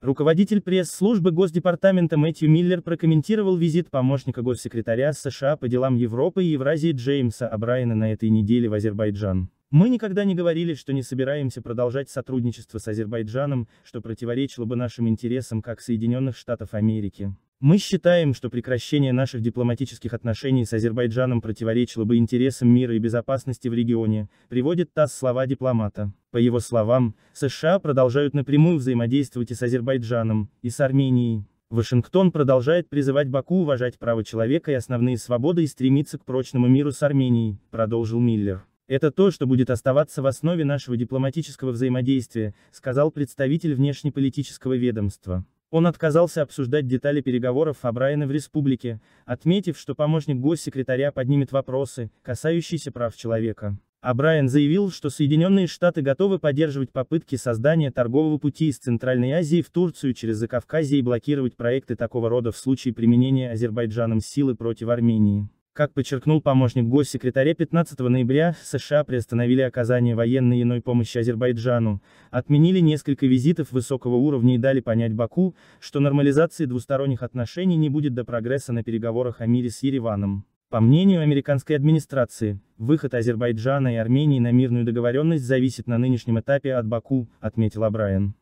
Руководитель пресс-службы Госдепартамента Мэтью Миллер прокомментировал визит помощника госсекретаря США по делам Европы и Евразии Джеймса Абрайена на этой неделе в Азербайджан. Мы никогда не говорили, что не собираемся продолжать сотрудничество с Азербайджаном, что противоречило бы нашим интересам как Соединенных Штатов Америки. Мы считаем, что прекращение наших дипломатических отношений с Азербайджаном противоречило бы интересам мира и безопасности в регионе, приводит ТАСС слова дипломата. По его словам, США продолжают напрямую взаимодействовать и с Азербайджаном, и с Арменией. Вашингтон продолжает призывать Баку уважать права человека и основные свободы и стремиться к прочному миру с Арменией, продолжил Миллер. Это то, что будет оставаться в основе нашего дипломатического взаимодействия, сказал представитель внешнеполитического ведомства. Он отказался обсуждать детали переговоров Абрайена в республике, отметив, что помощник госсекретаря поднимет вопросы, касающиеся прав человека. Абрайен заявил, что Соединенные Штаты готовы поддерживать попытки создания торгового пути из Центральной Азии в Турцию через Закавказье и блокировать проекты такого рода в случае применения Азербайджаном силы против Армении. Как подчеркнул помощник госсекретаря 15 ноября, США приостановили оказание военной и иной помощи Азербайджану, отменили несколько визитов высокого уровня и дали понять Баку, что нормализации двусторонних отношений не будет до прогресса на переговорах о мире с Ереваном. По мнению американской администрации, выход Азербайджана и Армении на мирную договоренность зависит на нынешнем этапе от Баку, отметил Абрайан.